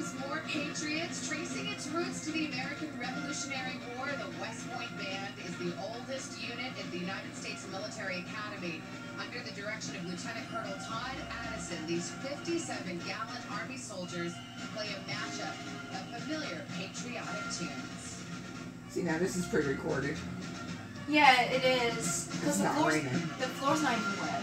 comes more Patriots, tracing its roots to the American Revolutionary War. The West Point Band is the oldest unit in the United States Military Academy. Under the direction of Lieutenant Colonel Todd Addison, these 57 gallant Army soldiers play a matchup of familiar patriotic tunes. See, now this is pre-recorded. Yeah, it is. Because It's the not floor's, raining. the floor's not even wet.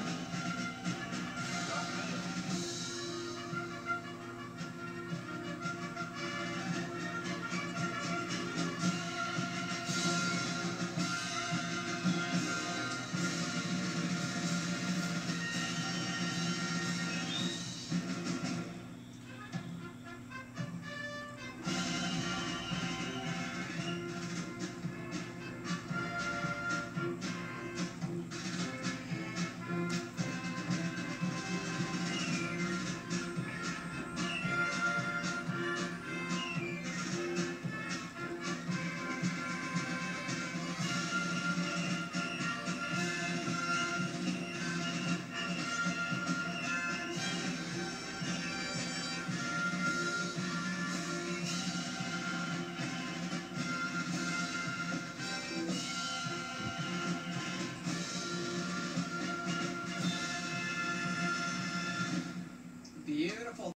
beautiful.